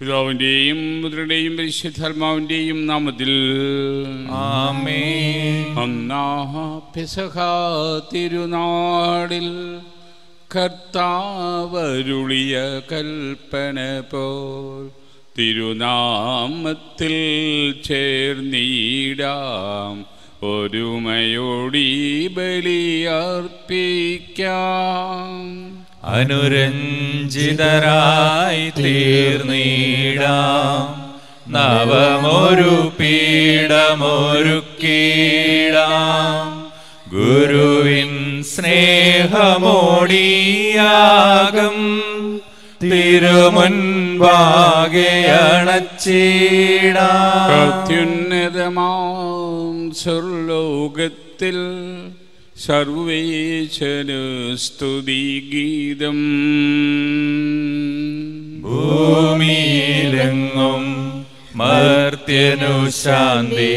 പിതാവിന്റെയും പുത്രന്റെയും പരിശുദ്ധർമാവിന്റെയും നാമത്തിൽ. തിരുനാടിൽ കർത്താവരുളിയ കൽപ്പന പോൽ തിരുനാമത്തിൽ ചേർന്നിടാം. ഒരുമയോടി ബലിയർപ്പിക്കാം. അനുരഞ്ജിതരായി തീർന്നീടാം. നവമൊരു പീഠമൊരുക്കീടാം ഗുരുവിൻ സ്നേഹമോടിയാകും. തിരുമുൻപാകെയണച്ചീടാം അത്യുന്നതമാം സ്വർലോകത്തിൽ സർവേശന് സ്തുതിഗീതം ഭൂമിയിലെങ്ങും മർത്യനു ശാന്തി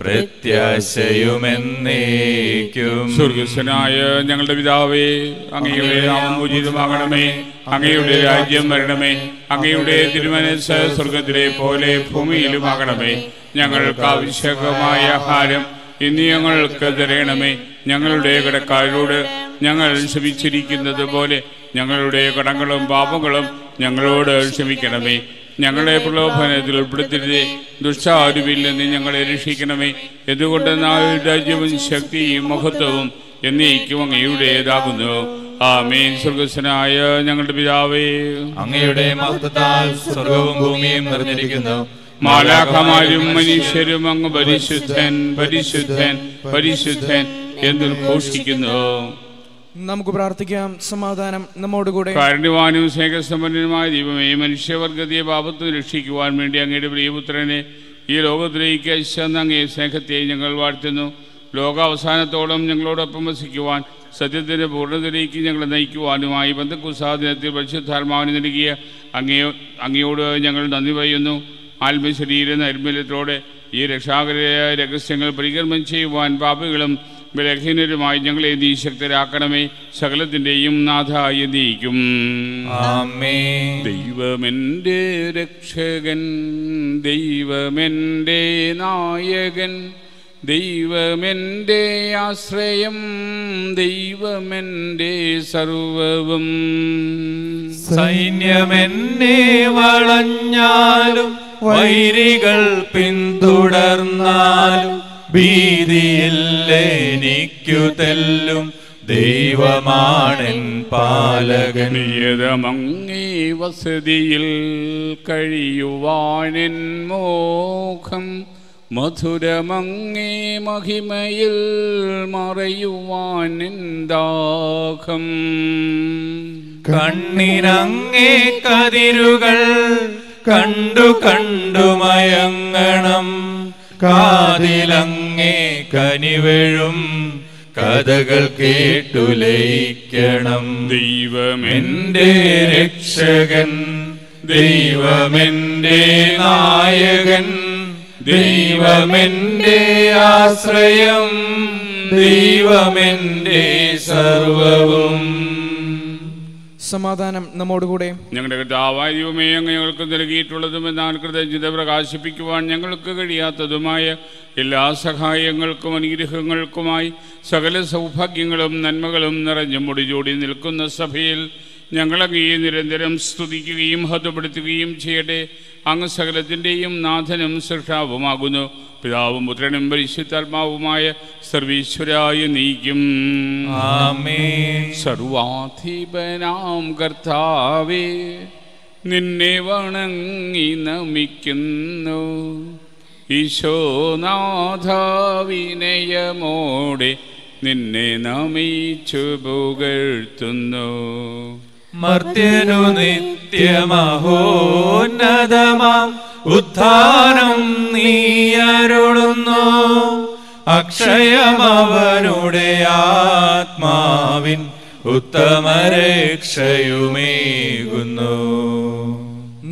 പ്രത്യാശയുമെന്നേക്കും. സ്വർഗസ്വനായ ഞങ്ങളുടെ പിതാവേ അങ്ങയുടെ നാമം ഉചിതമാകണമേ അങ്ങയുടെ രാജ്യം വരണമേ അങ്ങയുടെ തിരുമനസ് സ്വർഗത്തിലെ പോലെ ഭൂമിയിലുമാകണമേ. ഞങ്ങൾക്ക് ആവശ്യകമായ ആഹാരം ഇനി ഞങ്ങൾക്ക് തരണമേ. ഞങ്ങളുടെ കടക്കാരോട് ഞങ്ങൾ ക്ഷമിച്ചിരിക്കുന്നത് പോലെ ഞങ്ങളുടെ കടങ്ങളും പാപങ്ങളും ഞങ്ങളോട് ക്ഷമിക്കണമേ. ഞങ്ങളെ പ്രലോഭനത്തിൽ ഉൾപ്പെടുത്തരുതേ. ദുഷ്ടാരുവിൽ നിന്ന് ഞങ്ങളെ രക്ഷിക്കണമേ. എന്തുകൊണ്ട് രാജ്യവും ശക്തിയും മഹത്വവും എന്നേക്കും അങ്ങയുടേതാകുന്നു. ആമേൻ. സ്വർഗസ്വനായ ഞങ്ങളുടെ പിതാവേ. അങ്ങയുടെ മഹത്വത്താൽ സ്വർഗവും ഭൂമിയും നിറഞ്ഞിരിക്കുന്നു. മാലാഖമാരും മനുഷ്യരും അങ്ങ് പരിശുദ്ധൻ പരിശുദ്ധൻ പരിശുദ്ധൻ എന്ന് ഘോഷിക്കുന്നു. നമുക്ക് പ്രാർത്ഥിക്കാം. സമാധാനം നമ്മോടുകൂടെ. കാരുണ്യവാനും സ്നേഹസമ്പന്നനുമായ ദൈവമേ മനുഷ്യവർഗതിയെ പാപത്തിൽ രക്ഷിക്കുവാൻ വേണ്ടി അങ്ങയുടെ പ്രിയപുത്രനെ ഈ ലോകത്തിലേക്ക് അയച്ചെന്ന് അങ്ങേ സ്നേഹത്തെ ഞങ്ങൾ വാഴ്ത്തുന്നു. ലോകാവസാനത്തോളം ഞങ്ങളോടൊപ്പം വസിക്കുവാൻ സത്യത്തിന്റെ പൂർണതയിലേക്ക് ഞങ്ങളെ നയിക്കുവാനുമായി ബന്ധുക്കുസാദിനത്തിൽ പരിശുദ്ധാത്മാവിന് നൽകിയ അങ്ങയോ അങ്ങയോട് ഞങ്ങൾ നന്ദി പറയുന്നു. ആത്മശരീര നൈർമല്യത്തോടെ ഈ രക്ഷാകരയായ രഹസ്യങ്ങൾ പരികർമ്മം ചെയ്യുവാൻ പാപികളും ബലഹീനരുമായി ഞങ്ങളെ നീ ശക്തരാക്കണമേ. സകലത്തിന്റെയും നാഥായ നീക്കും ദൈവമെന്റെ രക്ഷകൻ ദൈവമെന്റെ നായകൻ ദൈവമെന്റെ ആശ്രയം ദൈവമെന്റെ സർവവും. സൈന്യമെന്നെ വളഞ്ഞാലും വൈരികൾ പിന്തുടർന്നാലും ഭീതിയില്ലെനിക്കു തെല്ലും. ദൈവമാണൻ പാലകൻ. നിയതമങ്ങേ വസതിയിൽ കഴിയുവാനെൻ മോഹം മധുരമങ്ങേ മഹിമയിൽ മറയുവാനിൻ ദാഹം. കണ്ണിനങ്ങേ കതിരുകൾ കണ്ടു കണ്ടു മയങ്ങണം. കാതിലങ്ങേ കനിവഴും. കഥകൾ കേട്ടു ലയിക്കണം. ദൈവമെന്റെ രക്ഷകൻ. ദൈവമെന്റെ നായകൻ. ദൈവമെന്റെ ആശ്രയം. ദൈവമെന്റെ സർവവും. സമാധാനം നമ്മോടുകൂടെ. ഞങ്ങളുടെ കർത്താവായ ദൈവമേ അങ്ങ് ഞങ്ങൾക്ക് നൽകിയിട്ടുള്ളതും എന്നാൽ കൃതജ്ഞത പ്രകാശിപ്പിക്കുവാൻ ഞങ്ങൾക്ക് കഴിയാത്തതുമായ എല്ലാ സഹായങ്ങൾക്കും അനുഗ്രഹങ്ങൾക്കുമായി സകല സൗഭാഗ്യങ്ങളും നന്മകളും നിറഞ്ഞു മുടിചൂടി നിൽക്കുന്ന സഭയിൽ ഞങ്ങളങ്ങയെ നിരന്തരം സ്തുതിക്കുകയും ഹതപ്പെടുത്തുകയും ചെയ്യട്ടെ. അങ്ങ് സകലത്തിന്റെയും നാഥനും സൃഷ്ടാവുമാകുന്നു. പിതാവും പുത്രനും പരിശുദ്ധാത്മാവുമായ സർവീശ്വരായ നീക്കും. സർവാധിപനാം കർത്താവേ നിന്നെ വണങ്ങി നമിക്കുന്നു. ഈശോനാഥ വിനയമോടെ നിന്നെ നമിച്ചു പുകഴ്ത്തുന്നു. മർത്യനു നിത്യമഹോന്നതമാം ഉദ്ധാനം നീയരുളുന്നു അക്ഷയമവനുടെ ആത്മാവിൻ ഉത്തമരക്ഷയുമേകുന്നു.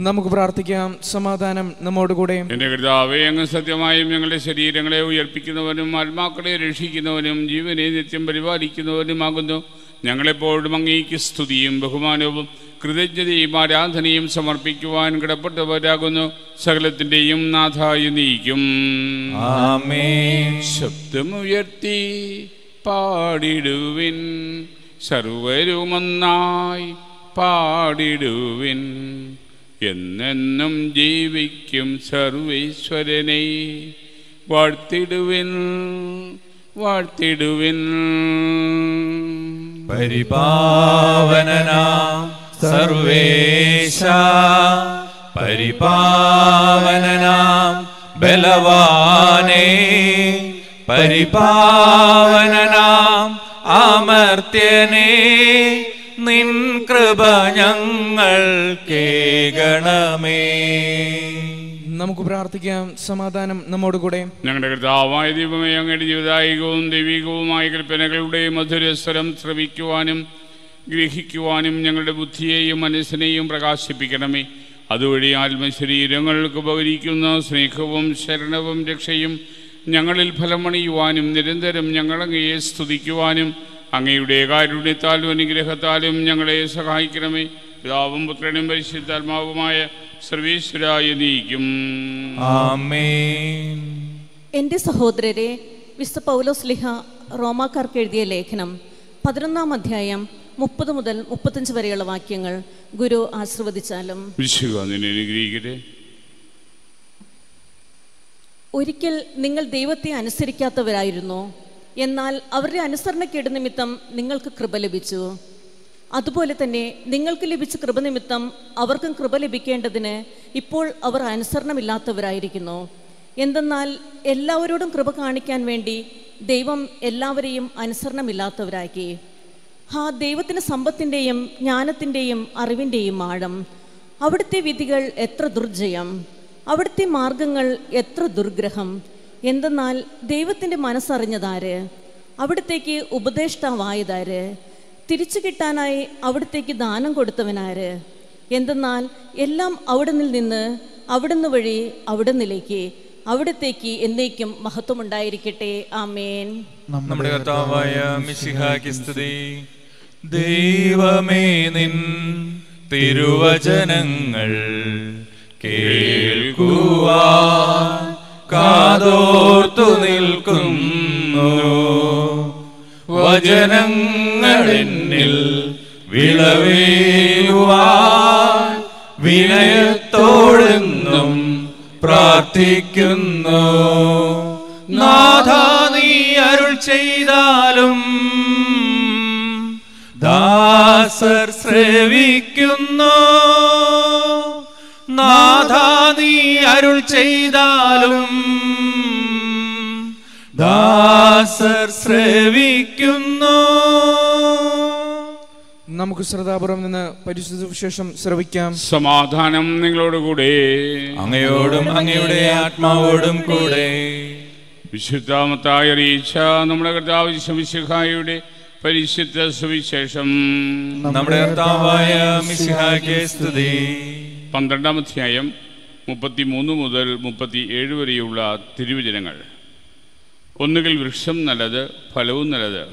നമുക്ക് പ്രാർത്ഥിക്കാം. സമാധാനം നമ്മോടുകൂടെ. എന്റെ കർത്താവേ അങ്ങ് സത്യമായും ഞങ്ങളുടെ ശരീരങ്ങളെ ഉയർപ്പിക്കുന്നവനും ആത്മാക്കളെ രക്ഷിക്കുന്നവനും ജീവനെ നിത്യം പരിപാലിക്കുന്നവനുമാകുന്നു ഞങ്ങളെപ്പോഴും അങ്ങേക്ക് സ്തുതിയും ബഹുമാനവും കൃതജ്ഞതയും ആരാധനയും സമർപ്പിക്കുവാൻ കിടപ്പെട്ടവരാകുന്നു. സകലത്തിന്റെയും നാഥായി നീക്കും. ആമേൻ. ശബ്ദമുയർത്തി പാടിടുവിൻ. സർവരുമൊന്നായി പാടിടുവിൻ. എന്നെന്നും ജീവിക്കും സർവീശ്വരനെ. വാഴ്ത്തിടുവിൻ വാഴ്ത്തിടുവിൻ. പരിപാവനനാ സർവേശ പരിപാവനനാം ബലവാനേ. പരിപാവനനാം അമർത്യനേ നിൻ കൃപ ഞങ്ങൾ കേണമേ നമുക്ക് പ്രാർത്ഥിക്കാം സമാധാനം നമ്മോട് കൂടെ. ഞങ്ങളുടെ കർത്താവായ ദൈവമേ അങ്ങയുടെ ജീവിതായികവും ദൈവികവുമായ കൽപ്പനകളുടെ മധുരസ്വരം ശ്രവിക്കുവാനും ഗ്രഹിക്കുവാനും ഞങ്ങളുടെ ബുദ്ധിയെയും മനസ്സിനെയും പ്രകാശിപ്പിക്കണമേ. അതുവഴി ആത്മശരീരങ്ങൾക്ക് ഉപകരിക്കുന്ന സ്നേഹവും ശരണവും രക്ഷയും ഞങ്ങളിൽ ഫലമണിയുവാനും നിരന്തരം ഞങ്ങളങ്ങയെ സ്തുതിക്കുവാനും അങ്ങയുടെ കാരുണ്യത്താലും അനുഗ്രഹത്താലും ഞങ്ങളെ സഹായിക്കണമേ. പിതാവും പുത്രനും പരിശുദ്ധാത്മാവുമായ സർവീശ്വരായ നീക്കും. ആമേൻ. എന്റെ സഹോദരരെ വിശുദ്ധ പൗലോസ് ലിഹ റോമാക്കാർക്ക് എഴുതിയ ലേഖനം പതിനൊന്നാം അധ്യായം മുപ്പത് മുതൽ മുപ്പത്തഞ്ച് വരെയുള്ള വാക്യങ്ങൾ ഗുരു ആശീർവദിച്ചാലും. വിശുക നിന്നെ അനുഗ്രഹിക്കട്ടെ. ഒരിക്കൽ നിങ്ങൾ ദൈവത്തെ അനുസരിക്കാത്തവരായിരുന്നു? എന്നാൽ അവരുടെ അനുസരണക്കേട് നിമിത്തം നിങ്ങൾക്ക് കൃപ ലഭിച്ചു. അതുപോലെ തന്നെ നിങ്ങൾക്ക് ലഭിച്ച കൃപ നിമിത്തം അവർക്കും കൃപ ലഭിക്കേണ്ടതിന് ഇപ്പോൾ അവർ അനുസരണമില്ലാത്തവരായിരിക്കുന്നു. എന്തെന്നാൽ എല്ലാവരോടും കൃപ കാണിക്കാൻ വേണ്ടി ദൈവം എല്ലാവരെയും അനുസരണമില്ലാത്തവരാക്കി. ഹാ ദൈവത്തിന് സമ്പത്തിന്റെയും ജ്ഞാനത്തിന്റെയും അറിവിന്റെയും ആഴം. അവിടുത്തെ വിധികൾ എത്ര ദുർജയം അവിടുത്തെ മാർഗങ്ങൾ എത്ര ദുർഗ്രഹം. എന്തെന്നാൽ ദൈവത്തിന്റെ മനസ്സറിഞ്ഞതാര്? അവിടത്തേക്ക് ഉപദേഷ്ടാവായതാര്? തിരിച്ചു കിട്ടാനായി അവിടത്തേക്ക് ദാനം കൊടുത്തവനാര്? എന്തെന്നാൽ എല്ലാം അവിടെ നിന്ന് അവിടുന്ന് വഴി അവിടുന്നിലേക്ക് അവിടത്തേക്ക് എന്നേക്കും മഹത്വമുണ്ടായിരിക്കട്ടെ. ആമേൻ. നമ്മുടെ കർത്താവായ സ്തുതി. ദൈവമേ നിൻ തിരുവചനങ്ങൾ കേൾക്കുവാ കാതോർത്തു നിൽക്കുന്നു. വചനങ്ങളെന്നിൽ വിളവേലുവാൻ വിനയത്തോടെന്നും പ്രാർത്ഥിക്കുന്നു. നാഥ നീ അരുൾ ചെയ്താലും ദാസർ ശ്രവിക്കുന്നു. നീ അരുൾ ചെയ്താലും ദാസർ ശ്രവിക്കുന്നു. നമുക്ക് ശ്രദ്ധാപുറം നിന്ന് പരിശുദ്ധ വിശേഷം ശ്രവിക്കാം. സമാധാനം നിങ്ങളോടുകൂടെ. അങ്ങയോടും അങ്ങയുടെ ആത്മാവോടും കൂടെ. വിശുദ്ധാമത്തായ അറിയിച്ച നമ്മുടെ കർത്താവ് ശമിശിഹായുടെ പരിശുദ്ധ സുവിശേഷം. നമ്മുടെ കർത്താവായ മിശിഹായ്ക്ക് സ്തുതി. പന്ത്രണ്ടാം അധ്യായം. മുപ്പത്തി മൂന്ന് മുതൽ മുപ്പത്തി ഏഴ് വരെയുള്ള തിരുവചനങ്ങൾ. ഒന്നുകിൽ വൃക്ഷം നല്ലത് ഫലവും നല്ലത്.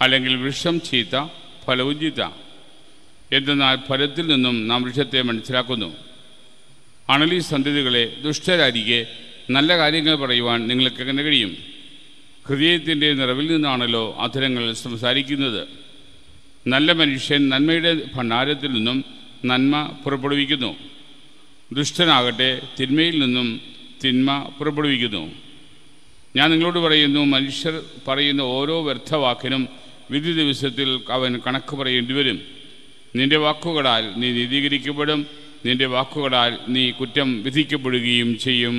അല്ലെങ്കിൽ വൃക്ഷം ചീത്ത ഫലവും ചീത്ത. എന്തെന്നാൽ ഫലത്തിൽ നിന്നും നാം വൃക്ഷത്തെ മനസ്സിലാക്കുന്നു. അണലി സന്ധ്യതകളെ ദുഷ്ടരാരികെ നല്ല കാര്യങ്ങൾ പറയുവാൻ നിങ്ങൾക്ക് എങ്ങനെ കഴിയും? ഹൃദയത്തിന്റെ നിറവിൽ നിന്നാണല്ലോ അധരങ്ങൾ സംസാരിക്കുന്നത്. നല്ല മനുഷ്യൻ നന്മയുടെ ഭണ്ഡാരത്തിൽ നിന്നും നന്മ പുറപ്പെടുവിക്കുന്നു. ദുഷ്ടനാകട്ടെ തിന്മയിൽ നിന്നും തിന്മ പുറപ്പെടുവിക്കുന്നു. ഞാൻ നിങ്ങളോട് പറയുന്നു മനുഷ്യർ പറയുന്ന ഓരോ വ്യർത്ഥവാക്കിനും വിധി ദിവസത്തിൽ അവൻ കണക്ക് പറയേണ്ടി വരും. നിന്റെ വാക്കുകളാൽ നീ നീതീകരിക്കപ്പെടും നിന്റെ വാക്കുകളാൽ നീ കുറ്റം വിധിക്കപ്പെടുകയും ചെയ്യും.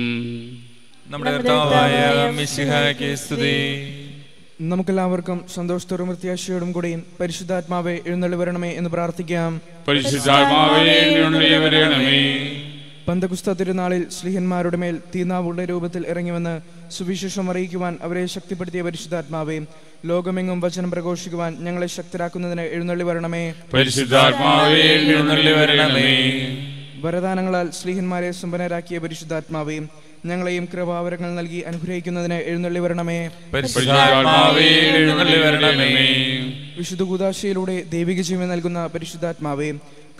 നമുക്കെല്ലാവർക്കും സന്തോഷത്തോടും പ്രത്യാശയോടും കൂടി പരിശുദ്ധാത്മാവെ എഴുന്നള്ളി വരണമേ എന്ന് പ്രാർത്ഥിക്കാം. പരിശുദ്ധാത്മാവേ എഴുന്നള്ളി വരണമേ. പന്തകുസ്ത തിരുനാളിൽ ശ്രീഹന്മാരുടെ മേൽ തീനാവുള്ള രൂപത്തിൽ ഇറങ്ങിവന്ന് സുവിശേഷം അറിയിക്കുവാൻ അവരെ ശക്തിപ്പെടുത്തിയ പരിശുദ്ധാത്മാവേ ലോകമെങ്ങും വചനം പ്രഘോഷിക്കുവാൻ ഞങ്ങളെ ശക്തരാക്കുന്നതിന് എഴുന്നള്ളി വരണമേ. പരിശുദ്ധാത്മാവേ എഴുന്നള്ളി വരണമേ. വരദാനങ്ങളാൽ ശ്രീഹന്മാരെ സമ്പന്നരാക്കിയ പരിശുദ്ധാത്മാവേ ഞങ്ങളെയും കൃപാവരങ്ങൾ നൽകി അനുഗ്രഹിക്കുന്നതിന് എഴുന്നള്ളി വരണമേ. പരിശുദ്ധാത്മാവേ എഴുന്നള്ളി വരണമേ. വിശുദ്ധ കൂതാശയിലൂടെ ദൈവിക ജീവൻ നൽകുന്ന പരിശുദ്ധാത്മാവേ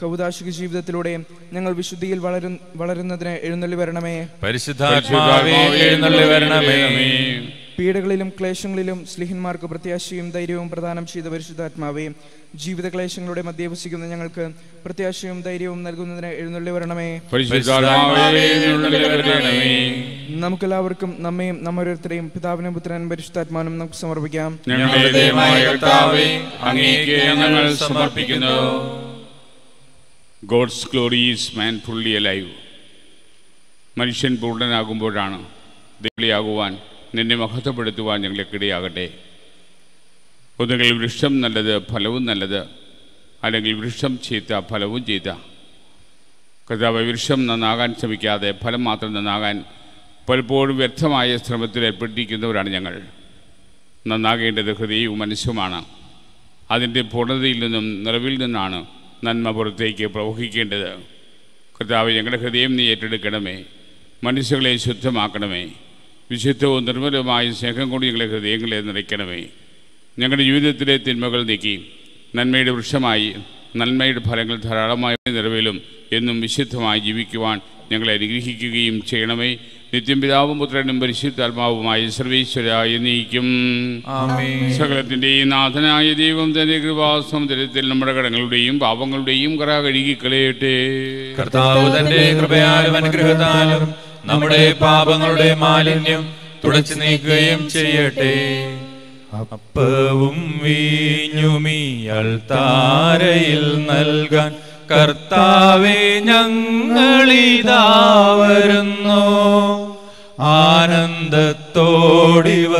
കൗതാശിക ജീവിതത്തിലൂടെ ഞങ്ങൾ വിശുദ്ധിയിൽ വളരു വളരുന്നതിന് എഴുന്നള്ളി വരണമേ. പരിശുദ്ധാത്മാവേ എഴുന്നള്ളി വരണമേ. പീഡകളിലും ക്ലേശങ്ങളിലും സ്ലിഹന്മാർക്ക് പ്രത്യാശയും ധൈര്യവും പ്രദാനം ചെയ്ത പരിശുദ്ധാത്മാവേ ജീവിത ക്ലേശങ്ങളുടെ മധ്യ വസിക്കുന്ന ഞങ്ങൾക്ക് പ്രത്യാശയും ധൈര്യവും നൽകുന്നതിന് എഴുന്നള്ളി വരണമേ. പരിശുദ്ധാത്മാവേ എഴുന്നള്ളി വരണമേ. നമുക്കെല്ലാവർക്കും നമ്മയും നമ്മോരോരുത്തരെയും പിതാവിനും പുത്രനും പരിശുദ്ധാത്മാനും നമുക്ക് സമർപ്പിക്കാം. ഞങ്ങളുടെ ദൈവമായ കർത്താവേ അങ്ങേക്ക് ഞങ്ങൾ സമർപ്പിക്കുന്നു. God's glory is man fully alive. മനുഷ്യൻ പൂർണനാകുമ്പോഴാണ് ദൈവളിയാകുവാൻ നിന്നെ മഹത്വപ്പെടുത്തുവാൻ ഞങ്ങൾക്കിടയാകട്ടെ. ഒന്നുകിൽ വൃക്ഷം നല്ലത് ഫലവും നല്ലത് അല്ലെങ്കിൽ വൃക്ഷം ചീത്ത ഫലവും ചീത്ത. കർത്താവ് വൃക്ഷം നന്നാകാൻ ശ്രമിക്കാതെ ഫലം മാത്രം നന്നാകാൻ പലപ്പോഴും വ്യർത്ഥമായ ശ്രമത്തിൽ ഏർപ്പെട്ടിരിക്കുന്നവരാണ് ഞങ്ങൾ. നന്നാകേണ്ടത് ഹൃദയവും മനസ്സുമാണ്. അതിന്റെ പൂർണതയിൽ നിന്നും നിറവിൽ നിന്നാണ് നന്മ പുറത്തേക്ക് പ്രവഹിക്കേണ്ടത്. കർത്താവ് ഞങ്ങളുടെ ഹൃദയം നീ ഏറ്റെടുക്കണമേ. മനസ്സുകളെ ശുദ്ധമാക്കണമേ. വിശുദ്ധവും നിർമ്മലവുമായ സ്നേഹം കൊണ്ട് ഞങ്ങളുടെ ഹൃദയങ്ങളെ നിറയ്ക്കണമേ. ഞങ്ങളുടെ ജീവിതത്തിലെ തിന്മകൾ നീക്കി നന്മയുടെ വൃക്ഷമായി നന്മയുടെ ഫലങ്ങൾ ധാരാളമായ നിറവിലും എന്നും വിശുദ്ധമായി ജീവിക്കുവാൻ ഞങ്ങളെ അനുഗ്രഹിക്കുകയും ചെയ്യണമേ. നിത്യം പിതാവും പുത്രനും പരിശുദ്ധാത്മാവുമായി സർവീശ്വരായി നീക്കും. സകലത്തിന്റെയും സകലത്തിന്റെയും നാഥനായ ദൈവം തന്റെ കൃപാസമുദ്രത്തിൽ നമ്മുടെ കടങ്ങളുടെയും പാപങ്ങളുടെയും കറ കഴുകിക്കളയട്ടെ കർത്താവ് തന്റെ കൃപയാലും അനുഗ്രഹത്താലും നമ്മുടെ പാപങ്ങളുടെ മാലിന്യം തുടച്ചു നീക്കുകയും ചെയ്യട്ടെ. അപ്പവും വീഞ്ഞുമിയൽ താരയിൽ നൽകാൻ കർത്താവേ ഞങ്ങളിതാ വരുന്നു. ആനന്ദത്തോടിവ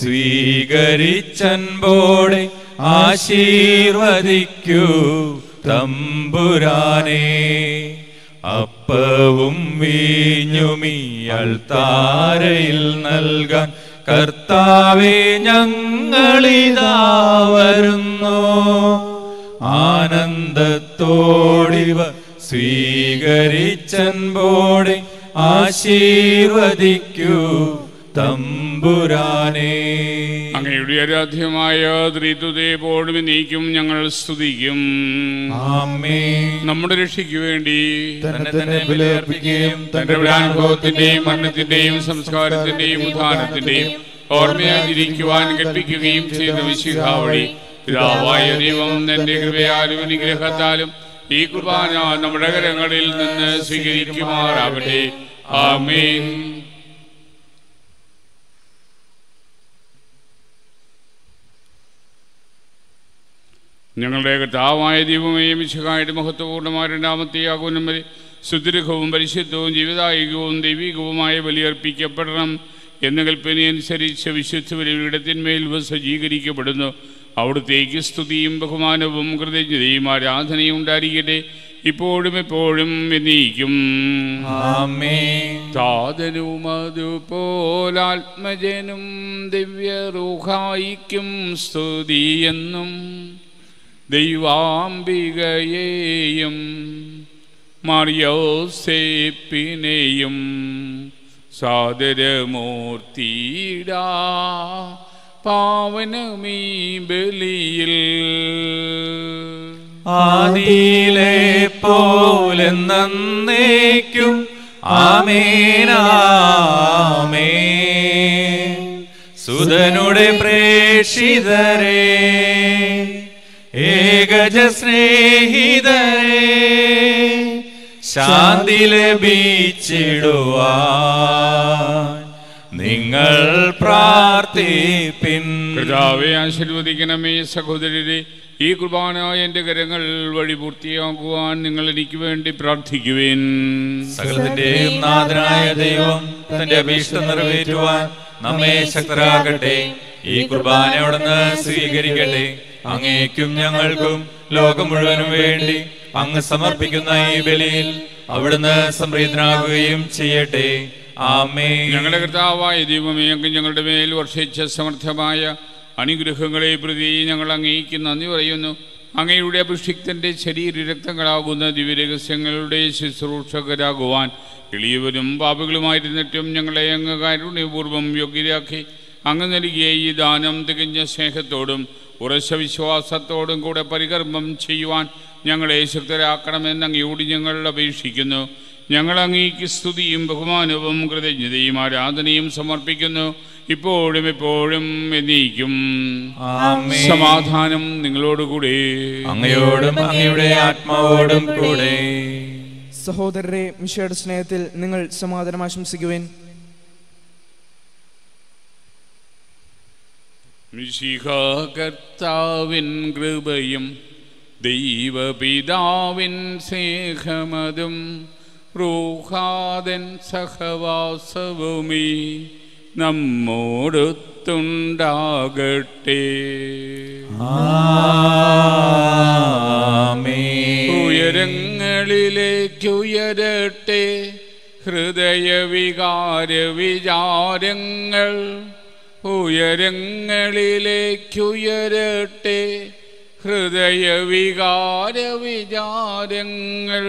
സ്വീകരിച്ചൻപോടെ ആശീർവദിക്കൂ തമ്പുരാനേ. അപ്പവും വീഞ്ഞുമിയൽ താരയിൽ നൽകാൻ കർത്താവേ ഞങ്ങളിതാ വരുന്നു. ആനന്ദത്തോടിവ സ്വീകരിച്ചൻപോടെ ആശീർവദിക്കൂ തമ്പുരാനേ. അങ്ങയുടെ ആരാധ്യമായ ത്രിതുതേപോഴും നീക്കും ഞങ്ങൾ സ്തുതിക്കും. ആമേ. നമ്മുടെ രക്ഷയ്ക്ക് വേണ്ടി തന്നെ തന്നെ ബലിയർപ്പിക്കുകയും തന്റെ അനുഭവത്തിന്റെയും മരണത്തിന്റെയും സംസ്കാരത്തിന്റെയും ഉദാഹരണത്തിന്റെയും ഓർമ്മയായിരിക്കുവാൻ കൽപ്പിക്കുകയും ചെയ്ത വിശുദ്ധ രാവായ പിതാവായ ദൈവം തന്റെ കൃപയാലും അനുഗ്രഹത്താലും ഈ കുർബാന നമ്മുടെ കരങ്ങളിൽ നിന്ന് സ്വീകരിക്കുമാറാവട്ടെ. ആമീൻ. ഞങ്ങളുടെ കർത്താവായ ദൈവമേ മിശകായുടെ മഹത്വപൂർണമായ രണ്ടാമത്തെ ആകുലം വരെ സുദീർഘവും പരിശുദ്ധവും ജീവിതായികവും ദൈവികവുമായ ബലിയർപ്പിക്കപ്പെടണം എന്ന കൽപ്പനയനുസരിച്ച് വിശുദ്ധ ബലിയുടെ തിന്മയിൽ സജ്ജീകരിക്കപ്പെടുന്നു അവിടുത്തേക്ക് സ്തുതിയും ബഹുമാനവും കൃതജ്ഞതയും ആരാധനയും ഉണ്ടായിരിക്കട്ടെ. ഇപ്പോഴും എപ്പോഴും എന്നീക്കും. താതനും അതുപോലാത്മജനും ദിവ്യറൂഹായിക്കും സ്തുതിയെന്നും ദൈവാംബികയെയും മറിയോസേപ്പിനെയും സാദരമൂർത്തിയിടാ. പാവനമീ ബലിയിൽ. ആദിയിലെ പോലെ നന്നേക്കും. ആമേനാമേ സുതനുടെ പ്രേഷിതരേ ഏകജ സ്നേഹിതരേ ശാന്തി ലഭിച്ചിടുവാൻ. നിങ്ങൾ പ്രാർത്ഥിപ്പിൻ. കർത്താവെ ആശീർവദിക്കണമേ സഹോദരരെ. ഈ കുർബാന എന്റെ കരങ്ങൾ വഴി പൂർത്തിയാക്കുവാൻ നിങ്ങൾ എനിക്ക് വേണ്ടി പ്രാർത്ഥിക്കുവിൻ. സകലത്തിന്റെയും നാഥനായ ദൈവം തന്റെ അഭീഷ്ട നിറവേറ്റുവാൻ നമ്മെ ശക്തരാകട്ടെ. ഈ കുർബാന സ്വീകരിക്കട്ടെ. അങ്ങേക്കും ഞങ്ങൾക്കും ലോകം മുഴുവനും വേണ്ടി അങ്ങ് സമർപ്പിക്കുന്ന ഈ ബലിയിൽ അവിടുന്ന് സംപ്രീതനാകുകയും ചെയ്യട്ടെ. ആമേ ഞങ്ങളുടെ കർത്താവായ ദൈവമേ അങ്ങ് ഞങ്ങളുടെ മേൽ വർഷിച്ച സമർത്ഥമായ അനുഗ്രഹങ്ങളെ പ്രതി ഞങ്ങൾ അങ്ങേക്ക് നന്ദി പറയുന്നു. അങ്ങയുടെ അഭിഷിക്തന്റെ ശരീര രക്തങ്ങളാകുന്ന ദിവ്യരഹസ്യങ്ങളുടെ ശുശ്രൂഷകരാകുവാൻ എളിയവരും പാപികളുമായിരുന്നിട്ടും ഞങ്ങളെ അങ്ങ് കാരുണ്യപൂർവം യോഗ്യരാക്കി അങ്ങ് നൽകിയ ഈ ദാനം തികഞ്ഞ സ്നേഹത്തോടും ഉറച്ച വിശ്വാസത്തോടും കൂടെ പരികർമ്മം ചെയ്യുവാൻ ഞങ്ങളെ ശക്തരാക്കണമെന്ന് അങ്ങയോട് ഞങ്ങൾ അപേക്ഷിക്കുന്നു. ഞങ്ങൾ അങ്ങേക്ക് സ്തുതിയും ബഹുമാനവും കൃതജ്ഞതയും ആരാധനയും സമർപ്പിക്കുന്നു. ഇപ്പോഴും എപ്പോഴും എന്നീക്കും. ആമേൻ. സമാധാനം നിങ്ങളോടുകൂടെ. അങ്ങയോടും അങ്ങയുടെ ആത്മാവോടും കൂടെ. സഹോദരരെ മിഷയുടെ സ്നേഹത്തിൽ നിങ്ങൾ സമാധാനം ആശംസിക്കുവേൻ. മിശിഹാകർത്താവിൻ കൃപയും ദൈവപിതാവിൻ സ്നേഹമതും റൂഹാദൻ സഹവാസവുമീ നമ്മോടുത്തുണ്ടാകട്ടെ. ഉയരങ്ങളിലേക്കുയരട്ടെ. ഹൃദയവികാര വിചാരങ്ങൾ ഉയരങ്ങളിലേക്കുയരട്ടെ. ഹൃദയവികാര വിചാരങ്ങൾ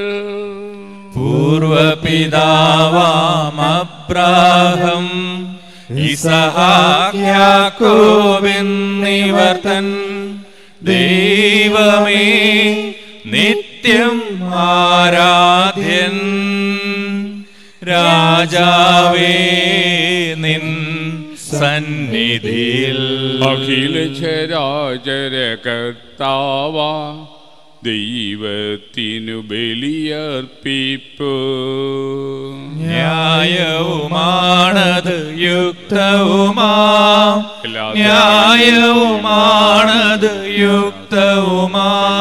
പൂർവപിതാവാം അബ്രാഹം ഇസഹാക്യാക്കോബെന്നിവർ തൻ ദൈവമേ നിത്യം ആരാധ്യൻ. രാജാവേ നിൻ സന്നിധിയിൽ. അഖില ചരാചര കർത്താവ ദൈവത്തിനു ബലിയർപ്പിപ്പു. ന്യായവുമാണത് യുക്തവുമാ. ന്യായവുമാണത് യുക്തവുമാ.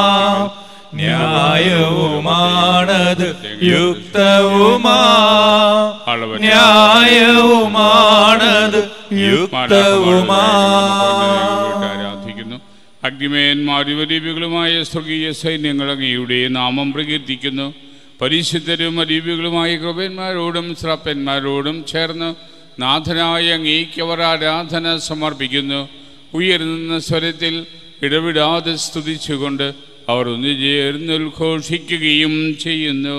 ന്യായവുമാണത് യുക്തവുമാ. ന്യായവുമാണത് യുക്തവുമാ. ആരാധിക്കുന്നു അഗ്നിമേന്മാരുവരീപികളുമായ സ്വർഗീയ സൈന്യങ്ങൾ അങ്ങയുടെ നാമം പ്രകീർത്തിക്കുന്നു. പരിശുദ്ധരും അരീപികളുമായ കൃപന്മാരോടും ശ്രപ്പന്മാരോടും ചേർന്ന് നാഥനായ അങ്ങേക്കവർ ആരാധന സമർപ്പിക്കുന്നു. ഉയർന്ന സ്വരത്തിൽ ഇടവിടാതെ സ്തുതിച്ചുകൊണ്ട് അവർ ഒന്ന് ചേർന്ന് ഉദ്ഘോഷിക്കുകയും ചെയ്യുന്നു.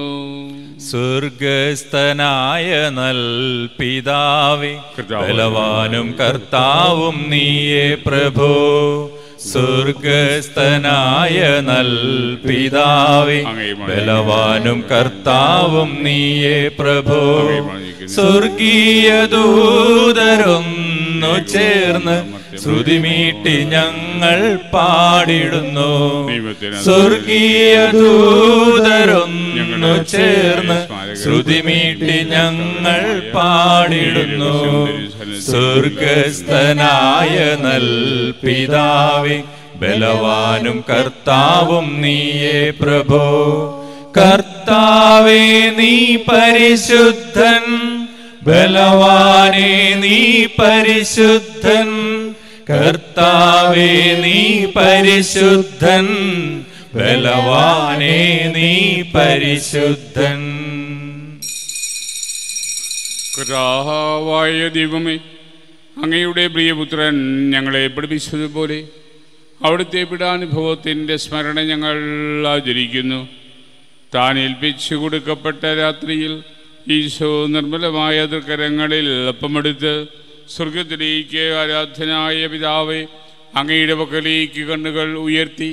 സ്വർഗസ്ഥനായ നൽ പിതാവേ. ബലവാനും കർത്താവും നീയേ പ്രഭോ. സ്വർഗസ്ഥനായ നൽ പിതാവേ ബലവാനും കർത്താവും നീയേ പ്രഭോ. സ്വർഗീയ ദൂതരൊന്നു ചേർന്ന് ശ്രുതിമീട്ടി ഞങ്ങൾ പാടിടുന്നു. സ്വർഗീയ ദൂതരൊന്നു ചേർന്ന് ശ്രുതിമീട്ടി ഞങ്ങൾ പാടിടുന്നു. സ്വർഗസ്ഥനായ നൽ പിതാവേ ബലവാനും കർത്താവും നീയേ പ്രഭോ. കർത്താവേ നീ പരിശുദ്ധൻ. ബലവാനേ നീ പരിശുദ്ധൻ. കർത്താവേ നീ പരിശുദ്ധൻ. ബലവാനേ നീ പരിശുദ്ധൻ. കർത്താവായ ദൈവമേ അങ്ങയുടെ പ്രിയപുത്രൻ ഞങ്ങളെ പഠിപ്പിച്ചതുപോലെ അവിടുത്തെ പിടാനുഭവത്തിന്റെ സ്മരണ ഞങ്ങൾ ആചരിക്കുന്നു. താൻ ഏൽപ്പിച്ചു കൊടുക്കപ്പെട്ട രാത്രിയിൽ ഈശോ നിർമ്മലമായ തൃക്കരങ്ങളിൽ അപ്പമെടുത്ത് സ്വർഗത്തിലേക്ക് ആരാധനായ പിതാവെ അങ്ങയുടെ പക്കലേക്ക് കണ്ണുകൾ ഉയർത്തി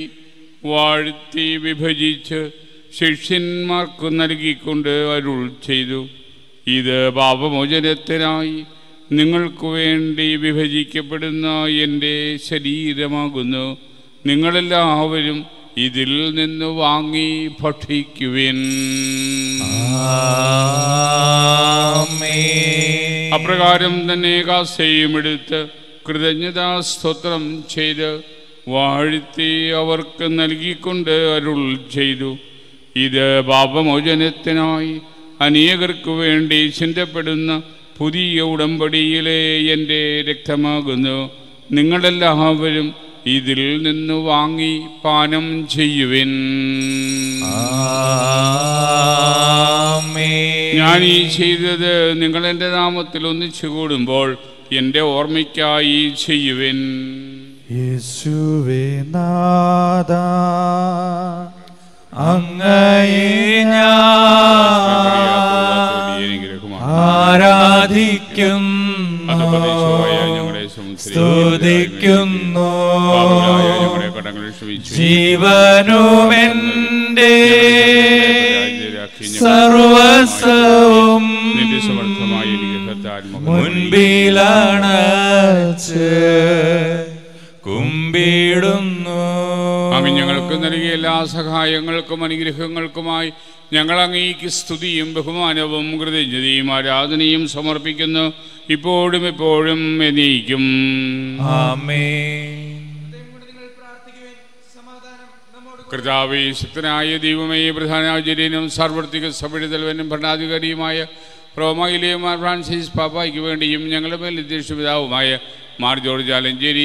വാഴ്ത്തി വിഭജിച്ച് ശിഷ്യന്മാർക്ക് നൽകിക്കൊണ്ട് അരുൾ ചെയ്തു. ഇത് പാപമോചനത്തിനായി നിങ്ങൾക്കു വേണ്ടി വിഭജിക്കപ്പെടുന്ന എന്റെ ശരീരമാകുന്നു. നിങ്ങളെല്ലാവരും ഇതിൽ നിന്ന് വാങ്ങി ഭക്ഷിക്കുവിൻ. അപ്രകാരം തന്നെ കാസയും എടുത്ത് കൃതജ്ഞതാ സ്തോത്രം ചെയ്ത് വാഴ്ത്തി അവർക്ക് നൽകിക്കൊണ്ട് അരുൾ ചെയ്തു. ഇത് പാപമോചനത്തിനായി അനേകർക്ക് വേണ്ടി ചിന്തപ്പെടുന്ന പുതിയ ഉടമ്പടിയിലെ എന്റെ രക്തമാകുന്നു. നിങ്ങളെല്ലാവരും ഇതിൽ നിന്ന് വാങ്ങി പാനം ചെയ്യുവിൻ. ഞാൻ ഈ ചെയ്തത് നിങ്ങൾ എന്റെ നാമത്തിൽ ഒന്നിച്ചു കൂടുമ്പോൾ എന്റെ ഓർമ്മയ്ക്കായി ചെയ്യുവിൻ. യേശുവേ നാദ അങ്ങയെ സ്തുതിക്കുന്നു. സർവസവും ജീവനുമെന്റെ നിന്റെ സമർത്ഥമായ അനുഗ്രഹത്താൽ മുഖം ഞങ്ങൾക്ക് നൽകിയ എല്ലാ സഹായങ്ങൾക്കും അനുഗ്രഹങ്ങൾക്കുമായി ഞങ്ങൾ അങ്ങേക്ക് സ്തുതിയും ബഹുമാനവും കൃതജ്ഞതയും ആരാധനയും സമർപ്പിക്കുന്നു. ഇപ്പോഴും എപ്പോഴും എന്നീക്കും. കൃതാവി കർത്താവേ ശക്തനായ ദൈവമേ പ്രധാനാചാര്യനും സാർവത്രിക സഭയുടെ തലവനും ഭരണാധികാരിയുമായ റോമയിലെയുമാർ ഫ്രാൻസിസ് പാപ്പയ്ക്ക് വേണ്ടിയും ഞങ്ങളുടെ മേൽ അധ്യക്ഷ പിതാവുമായ മാർ ജോർജ് ആലഞ്ചേരി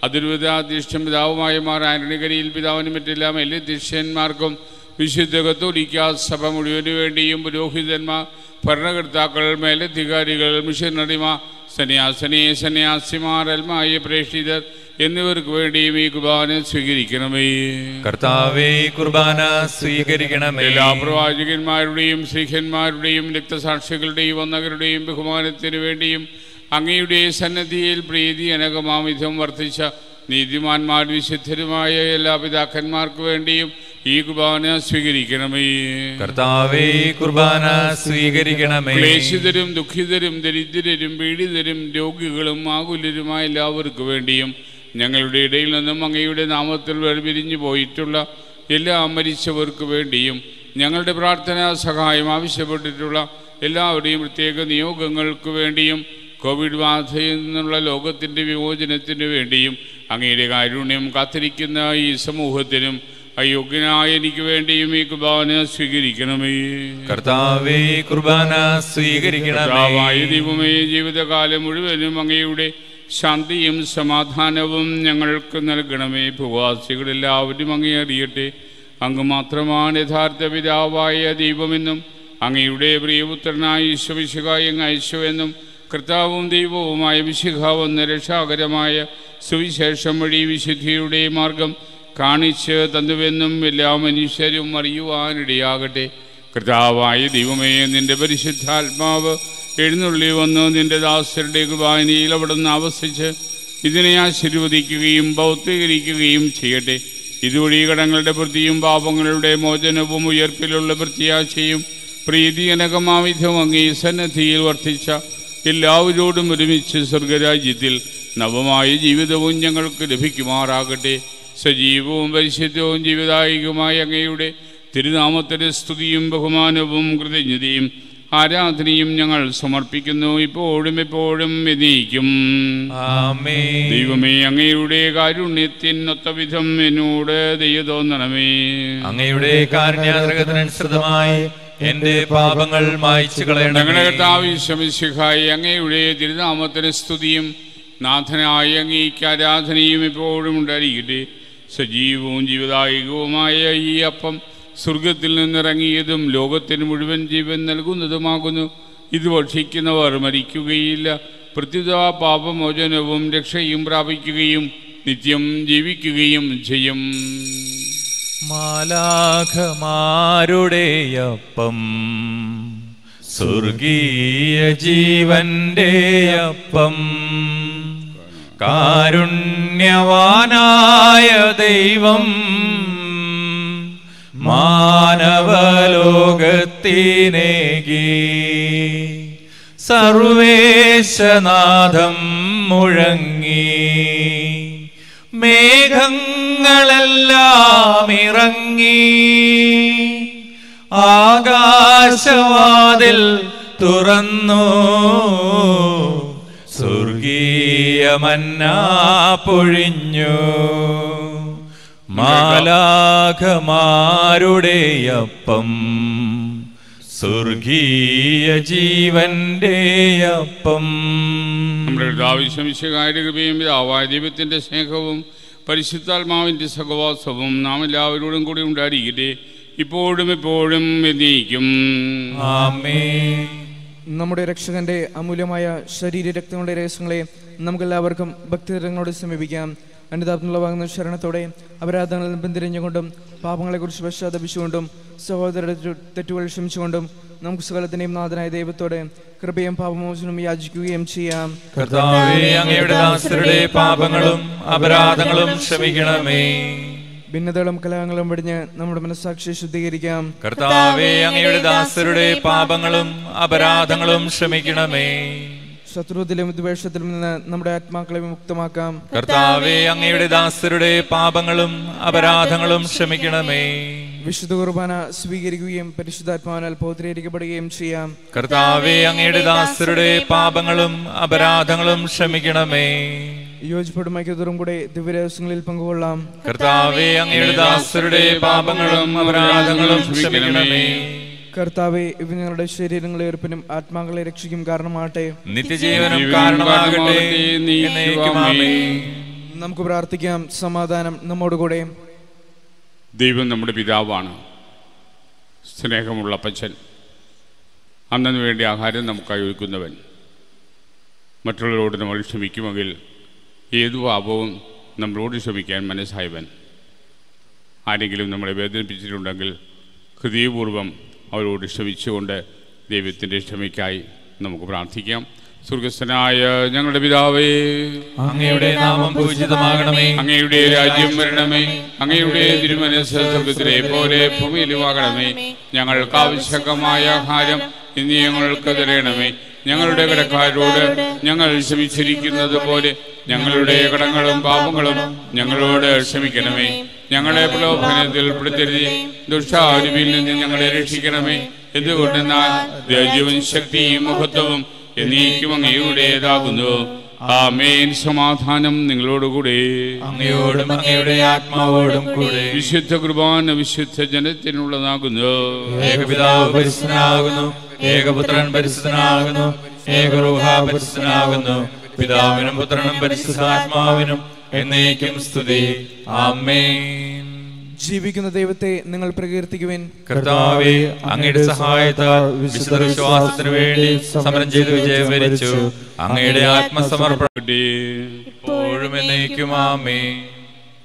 ശ്രേഷ്ഠതാപരിത്യായിക്കും അതിർവിധാധ്യക്ഷൻ പിതാവുമായ മാർ ആന്റണി കരിയിൽ പിതാവിനും മറ്റെല്ലാ എല്ലാ അധ്യക്ഷന്മാർക്കും വിശുദ്ധ കത്തോലിക്ക സഭ മുഴുവനു വേണ്ടിയും പുരോഹിതന്മാർ ഭരണകർത്താക്കൾ മേലധികാരികൾ മിഷനറിമാർ സന്യാസിനി സന്യാസിമാർ അൽമായ പ്രേക്ഷിതർ എന്നിവർക്ക് വേണ്ടിയും ഈ കുർബാന സ്വീകരിക്കണമേ. കർത്താവേ കുർബാന സ്വീകരിക്കണമേ. എല്ലാ പ്രവാചകന്മാരുടെയും ശ്രീഖന്മാരുടെയും രക്തസാക്ഷികളുടെയും വന്നകരുടെയും ബഹുമാനത്തിന് വേണ്ടിയും അങ്ങയുടെ സന്നദ്ധിയിൽ പ്രീതി അനകമാവിധം വർദ്ധിച്ച നീതിമാന്മാർ വിശുദ്ധരുമായ എല്ലാ പിതാക്കന്മാർക്ക് വേണ്ടിയും ഈ കുർബാന സ്വീകരിക്കണമേ. കർത്താവേ കുർബാന സ്വീകരിക്കണമേ. ക്ലേശിതരും ദുഃഖിതരും ദരിദ്രരും പീഡിതരും രോഗികളും ആകുലരുമായ എല്ലാവർക്കു വേണ്ടിയും ഞങ്ങളുടെ ഇടയിൽ നിന്നും അങ്ങയുടെ നാമത്തിൽ വേർപിരിഞ്ഞു പോയിട്ടുള്ള എല്ലാ മരിച്ചവർക്ക് വേണ്ടിയും ഞങ്ങളുടെ പ്രാർത്ഥനാ സഹായം ആവശ്യപ്പെട്ടിട്ടുള്ള എല്ലാവരുടെയും പ്രത്യേക നിയോഗങ്ങൾക്ക് വേണ്ടിയും കോവിഡ് ബാധയിൽ നിന്നുള്ള ലോകത്തിന്റെ വിമോചനത്തിന് വേണ്ടിയും അങ്ങയുടെ കാരുണ്യം കാത്തിരിക്കുന്ന ഈ സമൂഹത്തിനും അയോഗ്യനായ എനിക്ക് വേണ്ടിയും ഈ കുർബാന സ്വീകരിക്കണമേ. കർത്താവേ കുർബാന സ്വീകരിക്കണമേ. ദൈവമേ ജീവിതകാലം മുഴുവനും അങ്ങയുടെ ശാന്തിയും സമാധാനവും ഞങ്ങൾക്ക് നൽകണമേ. ഭൂവാസികളെല്ലാവരും അങ്ങേ അറിയട്ടെ. അങ്ങ് മാത്രമാണ് യഥാർത്ഥ പിതാവായ ദൈവമെന്നും അങ്ങയുടെ പ്രിയപുത്രനായ ഈശ്വവിശുഖായി അങ്ങ് അയച്ചുവെന്നും കർത്താവും ദൈവവുമായ വിശുഖാവും രക്ഷാകരമായ സുവിശേഷം വഴി വിശുദ്ധിയുടെ മാർഗം കാണിച്ച് തന്നുവെന്നും എല്ലാ മനുഷ്യരും അറിയുവാനിടയാകട്ടെ. കർത്താവായ ദൈവമേ നിന്റെ പരിശുദ്ധാത്മാവ് എഴുന്നള്ളി വന്ന് നിന്റെ ദാസരുടെ കുർബാനയിൽ അവിടുന്ന് ആവസിച്ച് ഇതിനെ ആശീർവദിക്കുകയും ബൗദ്ധീകരിക്കുകയും ചെയ്യട്ടെ. ഇതുവഴി കടങ്ങളുടെ വൃത്തിയും പാപങ്ങളുടെ മോചനവും ഉയർപ്പിലുള്ള പ്രത്യാശയും പ്രീതിജനകമാവിധം അങ്ങേ സന്നദ്ധിയിൽ വർദ്ധിച്ച എല്ലാവരോടും ഒരുമിച്ച് സ്വർഗരാജ്യത്തിൽ നവമായ ജീവിതവും ഞങ്ങൾക്ക് ലഭിക്കുമാറാകട്ടെ. സജീവവും പരിശുദ്ധവും ജീവിതായികമായ അങ്ങയുടെ തിരുനാമത്തിന് സ്തുതിയും ബഹുമാനവും കൃതജ്ഞതയും ആരാധനയും ഞങ്ങൾ സമർപ്പിക്കുന്നു. ഇപ്പോഴും എപ്പോഴും വിനയിക്കും ദൈവമേ അങ്ങയുടെ കാരുണ്യത്തിനൊത്ത വിധം എന്നോട് ദയ തോന്നണമേ. അങ്ങയുടെ കാരുണ്യാഗ്രഹത്തിനനുസൃതമായി എന്റെ പാപങ്ങൾ മായ്ച്ചു ഞങ്ങളുടെ കളയണമേ കർത്താവ് ശമിശിഹായി അങ്ങയുടെ തിരുനാമത്തിന് സ്തുതിയും നാഥനായ അങ്ങേക്ക് ആരാധനയും എപ്പോഴും ഉണ്ടായിരിക്കട്ടെ. സജീവവും ജീവദായകവുമായ ഈ അപ്പം സ്വർഗത്തിൽ നിന്നിറങ്ങിയതും ലോകത്തിന് മുഴുവൻ ജീവൻ നൽകുന്നതുമാകുന്നു. ഇത് ഭക്ഷിക്കുന്നവർ മരിക്കുകയില്ല. പ്രത്യുത പാപമോചനവും രക്ഷയും പ്രാപിക്കുകയും നിത്യം ജീവിക്കുകയും ചെയ്യും. മാലാഖമാരുടെ അപ്പം സ്വർഗീയ ജീവന്റെ അപ്പം കാരുണ്യവാനായ ദൈവം മാനവലോകത്തിനേകി സർവേശനാഥം മുഴങ്ങി. മേഘങ്ങളെല്ലാം ഇറങ്ങി ആകാശവാതിൽ തുറന്നു. സ്വർഗീയ മന്നാ പൊഴിഞ്ഞു. മാലാഖമാരുടെ അപ്പം സ്വർഗീയ ജീവന്റെ അപ്പം. നമ്മുടെ കർത്താവിശ്വമിശകാരുടെ കൃപയും പിതാവായ ദൈവത്തിന്റെ സ്നേഹവും പരിശുദ്ധാത്മാവിന്റെ സഹവാസവും നാം എല്ലാവരോടും കൂടി ഉണ്ടായിരിക്കട്ടെ. ഇപ്പോഴും ഇപ്പോഴും എന്നേക്കും. ആമേൻ. നമ്മുടെ രക്ഷകന്റെ അമൂല്യമായ ശരീര രക്തങ്ങളുടെ രഹസ്യങ്ങളെ നമുക്കെല്ലാവർക്കും ഭക്തിരങ്ങളോട് സമീപിക്കാം. അനുതാപമുള്ളവാകുന്ന ശരണത്തോടെ അപരാധങ്ങളിൽ നിന്ന് പിന്തിരിഞ്ഞുകൊണ്ടും പാപങ്ങളെക്കുറിച്ച് പശ്ചാത്തപിച്ചുകൊണ്ടും സഹോദരരുടെ തെറ്റു- തെറ്റുകൾ ക്ഷമിച്ചുകൊണ്ടും നമുക്ക് സകലത്തിനെയും നാഥനായ ദൈവത്തോടെ കൃപയും പാപമോചനവും യാചിക്കുകയും ചെയ്യാം. കർത്താവേ അങ്ങയുടെ ദാസരുടെ പാപങ്ങളും അപരാധങ്ങളും ക്ഷമിക്കണമേ. ഭിന്നതകളും കലഹങ്ങളും വെടിഞ്ഞ് നമ്മുടെ മനസ്സാക്ഷി ശുദ്ധീകരിക്കാം. കർത്താവേ അങ്ങയുടെ ദാസരുടെ പാപങ്ങളും അപരാധങ്ങളും ക്ഷമിക്കണമേ. ശത്രുത്തിലും വിദ്വേഷത്തിലും നിന്ന് നമ്മുടെ ആത്മാക്കളെ വിമുക്തമാക്കാം. കർത്താവേ അങ്ങയുടെ ദാസരുടെ പാപങ്ങളും അപരാധങ്ങളും ക്ഷമിക്കണമേ. വിശുദ്ധ കുർബാന സ്വീകരിക്കുകയും പരിശുദ്ധാത്മാവിനാൽ പൗത്രീകരിക്കപ്പെടുകയും ചെയ്യാം. കർത്താവേ അങ്ങയുടെ ദാസരുടെ പാപങ്ങളും അപരാധങ്ങളും ക്ഷമിക്കണമേ. യോജിപ്പോടും ഐക്യത്തോടും കൂടെ ദിവ്യരഹസ്യങ്ങളിൽ പങ്കുകൊള്ളാം. കർത്താവേ അങ്ങയുടെ ദാസരുടെ പാപങ്ങളും അപരാധങ്ങളും ക്ഷമിക്കണമേ. കർത്താവെ ഇവ ഞങ്ങളുടെ ശരീരങ്ങളെ ഏർപ്പിനും ആത്മാക്കളെ രക്ഷിക്കും കാരണമാകട്ടെ. നിത്യജീവനം കാരണമാകട്ടെ. നമുക്ക് പ്രാർത്ഥിക്കാം സമാധാനം നമ്മോട് കൂടെ ദൈവം നമ്മുടെ പിതാവാണ്. സ്നേഹമുള്ള അപ്പച്ചൻ. അന്നു വേണ്ടി ആഹാരം നമുക്കായി ഒരുക്കുന്നവൻ. മറ്റുള്ളവരോട് നമ്മൾ ക്ഷമിക്കുമെങ്കിൽ ഏതു പാപവും നമ്മളോട് ക്ഷമിക്കാൻ മനസ്സായവൻ. ആരെങ്കിലും നമ്മളെ വേദനിപ്പിച്ചിട്ടുണ്ടെങ്കിൽ ഹൃദയപൂർവം അവരോട് ക്ഷമിച്ചുകൊണ്ട് ദൈവത്തിന്റെ ക്ഷമയ്ക്കായി നമുക്ക് പ്രാർത്ഥിക്കാം. സ്വർഗസ്ഥനായ ഞങ്ങളുടെ പിതാവേ അങ്ങയുടെ നാമം പൂജിതമാകണമേ. അങ്ങയുടെ രാജ്യം വരണമേ. അങ്ങയുടെ തിരുമനസ് സ്വർഗത്തിലെ പോലെ ഭൂമിയിലുമാകണമേ. ഞങ്ങൾക്ക് ആവശ്യമായ ആഹാരം ഇനി ഞങ്ങൾക്ക് തരണമേ. ഞങ്ങളുടെ കടക്കാരോട് ഞങ്ങൾ ക്ഷമിച്ചിരിക്കുന്നത് പോലെ ഞങ്ങളുടെ കടങ്ങളും പാപങ്ങളും ഞങ്ങളോട് ക്ഷമിക്കണമേ. ഞങ്ങളെ പ്രലോഭനത്തിൽ ഉൾപ്പെടുത്തരുത് ദുഷ്ടാരുവിൽ നിന്ന് ഞങ്ങളെ രക്ഷിക്കണമേ. എന്തുകൊണ്ടെന്നാൽ രാജ്യവും ശക്തിയും മഹത്വവും എന്നേക്കും അങ്ങയുടേതാകുന്നു. ആമേൻ. സമാധാനം നിങ്ങളോടുകൂടെ. അങ്ങയോടും അങ്ങയുടെ ആത്മാവോടും കൂടെ. വിശുദ്ധ കുർബാന വിശുദ്ധ ജനത്തിനുള്ളതാകുന്നു. ഏകപിതാവ് പരിശുദ്ധനാകുന്നു. ഏകപുത്രൻ പരിശുദ്ധനാകുന്നു. ഏകരൂഹ പരിശുദ്ധനാകുന്നു. പിതാവിനും പുത്രനും പരിശുദ്ധാത്മാവിനും എന്നേക്കും സ്തുതി. ആമേൻ. ജീവിക്കുന്ന ദൈവത്തെ നിങ്ങൾ പ്രകീർത്തിക്കുവിൻ. കർത്താവെ അങ്ങയുടെ സഹായത്താൽ വിശുദ്ധ വിശ്വാസത്തിന് വേണ്ടി സമരം ചെയ്ത് വിജയം വരിച്ചു. അങ്ങയുടെ ആത്മസമർപ്പണം ഇപ്പോഴും എന്നേക്കും ആമേൻ.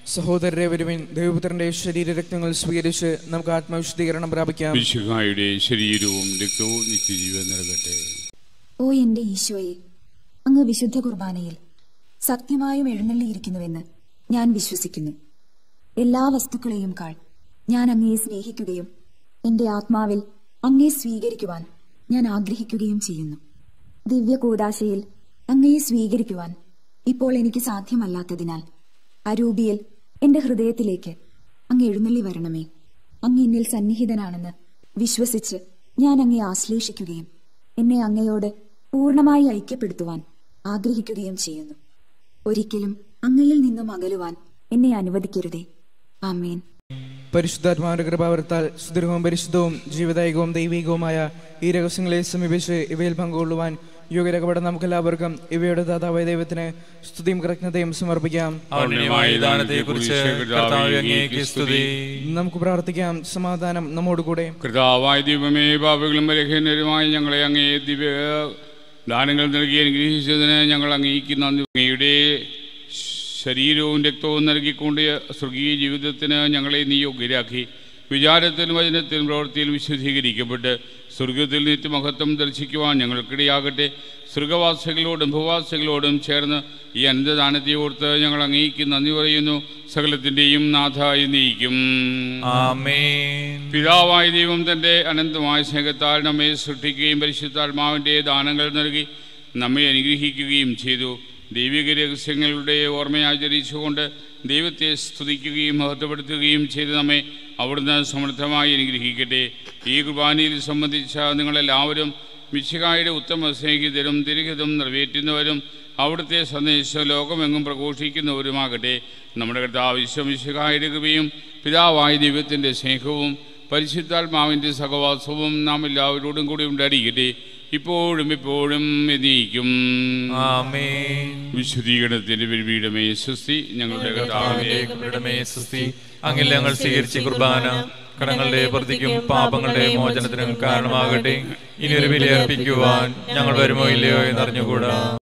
സഹോദരരെ വരുവിൻ. ദൈവപുത്രന്റെ ശരീരരക്തങ്ങൾ സ്വീകരിച്ച് നമുക്ക് ആത്മവിശുദ്ധീകരണം പ്രാപിക്കാം. വിശുഹായുടെ ശരീരവും രക്തവും നിത്യജീവൻ നൽകട്ടെ. ഓ എന്റെ ഈശോയെ അങ്ങ് വിശുദ്ധ കുർബാനയിൽ സത്യമായും എഴുന്നള്ളിയിരിക്കുന്നുവെന്ന് ഞാൻ വിശ്വസിക്കുന്നു. എല്ലാ വസ്തുക്കളെയും കാൾ ഞാൻ അങ്ങയെ സ്നേഹിക്കുകയും എന്റെ ആത്മാവിൽ അങ്ങയെ സ്വീകരിക്കുവാൻ ഞാൻ ആഗ്രഹിക്കുകയും ചെയ്യുന്നു. ദിവ്യ കൂടാശയിൽ അങ്ങയെ സ്വീകരിക്കുവാൻ ഇപ്പോൾ എനിക്ക് സാധ്യമല്ലാത്തതിനാൽ അരൂപിയിൽ എന്റെ ഹൃദയത്തിലേക്ക് അങ്ങ് എഴുന്നള്ളി വരണമേ. അങ്ങ് എന്നിൽ സന്നിഹിതനാണെന്ന് വിശ്വസിച്ച് ഞാൻ അങ്ങയെ ആശ്ലേഷിക്കുകയും എന്നെ അങ്ങയോട് പൂർണമായി ഐക്യപ്പെടുത്തുവാൻ ആഗ്രഹിക്കുകയും ചെയ്യുന്നു. ഒരിക്കലും അങ്ങയിൽ നിന്നും അകലുവാൻ എന്നെ അനുവദിക്കരുതേ. ആമേൻ. പരിശുദ്ധാത്മാവിന്റെ കൃപാവരത്താൽ സുദൃഢവും പരിശുദ്ധവും ജീവദായകവും ദൈവികവുമായ ഈ രഹസ്യങ്ങളെ സമീപിച്ച് ഇവയിൽ പങ്കുകൊള്ളുവാൻ യോഗ്യരകപ്പെടാൻ നമുക്ക് എല്ലാവർക്കും ഇവയുടെ ദാതാവായ ദൈവത്തിന് സ്തുതിയും കൃജ്ഞതയും സമർപ്പിക്കാം. ഔന്നത്യമായ ദാനത്തെക്കുറിച്ച് കർത്താവേ അങ്ങേക്ക് സ്തുതി. നമുക്ക് പ്രാർത്ഥിക്കാം. സമാധാനം നമ്മോടുകൂടെ. കൃതാവായ ദൈവമേ പാപികളും ഞങ്ങളെ അങ്ങേ ദിവ്യ ദാനങ്ങൾ നൽകി അനുഗ്രഹിച്ചതിന് ഞങ്ങൾ അങ്ങേക്ക് അങ്ങയുടെ ശരീരവും രക്തവും നൽകിക്കൊണ്ട് സ്വർഗീയ ജീവിതത്തിന് ഞങ്ങളെ നീ യോഗ്യരാക്കി. വിചാരത്തിലും വചനത്തിലും പ്രവൃത്തിയിലും വിശുദ്ധീകരിക്കപ്പെട്ട് സ്വർഗത്തിൽ നിത്യമഹത്വം ദർശിക്കുവാൻ ഞങ്ങൾക്കിടയാകട്ടെ. സ്വർഗവാസികളോടും ഭൂവാസികളോടും ചേർന്ന് ഈ അനന്തദാനത്തെ ഓർത്ത് ഞങ്ങൾ അങ്ങേക്ക് നന്ദി പറയുന്നു. സകലത്തിന്റെയും നാഥായി നീക്കും. പിതാവായ ദൈവം തന്റെ അനന്തമായ സ്നേഹത്താൽ നമ്മെ സൃഷ്ടിക്കുകയും പരിശുദ്ധാത്മാവിന്റെ ദാനങ്ങൾ നൽകി നമ്മെ അനുഗ്രഹിക്കുകയും ചെയ്തു. ദൈവിക രഹസ്യങ്ങളുടെ ഓർമ്മയാചരിച്ചുകൊണ്ട് ദൈവത്തെ സ്തുതിക്കുകയും മഹത്വപ്പെടുത്തുകയും ചെയ്ത് നമ്മെ അവിടുന്ന് സമൃദ്ധമായി അനുഗ്രഹിക്കട്ടെ. ഈ കുർബാനയിൽ സംബന്ധിച്ച നിങ്ങളെല്ലാവരും മിശികായുടെ ഉത്തമ സ്നേഹിതരും തിരുഹിതം നിറവേറ്റുന്നവരും അവിടുത്തെ സന്ദേശം ലോകമെങ്ങും പ്രഘോഷിക്കുന്നവരുമാകട്ടെ. നമ്മുടെ കർത്താവ് വിശ്വമിശികായുടെ കൃപയും പിതാവായ ദൈവത്തിന്റെ സ്നേഹവും പരിശുദ്ധാത്മാവിന്റെ സഹവാസവും നാം എല്ലാവരോടും കൂടി ഉണ്ടായിരിക്കട്ടെ. ഇപ്പോഴും ഇപ്പോഴും എന്നേക്കും. വിശുദ്ധീകരണത്തിന്റെ പെരുവീടമേ സ്വസ്തി ഞങ്ങളുടെ കർത്താവിനെ കർത്താവിന്റെ അങ്ങിൽ ഞങ്ങൾ സ്വീകരിച്ച കുർബാന കടങ്ങളുടെ പ്രതിക്കും പാപങ്ങളുടെ മോചനത്തിനും കാരണമാകട്ടെ. ഇനി ഒരു ബലിയർപ്പിക്കുവാൻ ഞങ്ങൾ വരുമോ ഇല്ലയോ എന്നറിഞ്ഞുകൂടാ.